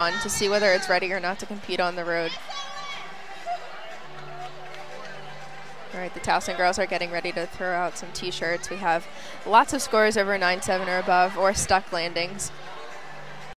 on to see whether it's ready or not to compete on the road. All right, the Towson girls are getting ready to throw out some t-shirts. We have lots of scores over 9-7 or above or stuck landings.